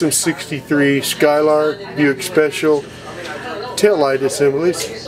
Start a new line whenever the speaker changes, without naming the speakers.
63 Skylark Buick Special tail light assemblies.